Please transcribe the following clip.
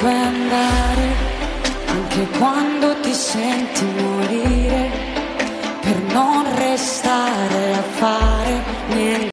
puoi andare, anche quando ti senti morire, per non restare a fare